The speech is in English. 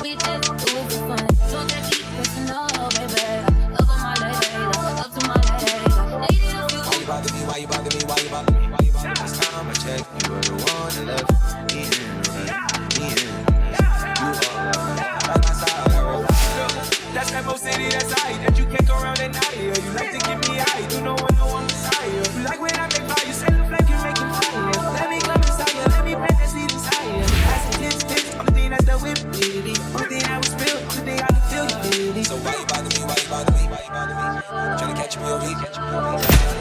Why you bother me? Why you bother me? Why you bother me? Why you bother me? So why you bother me? Why you bother me? Why you bother me? Tryna catch me on me.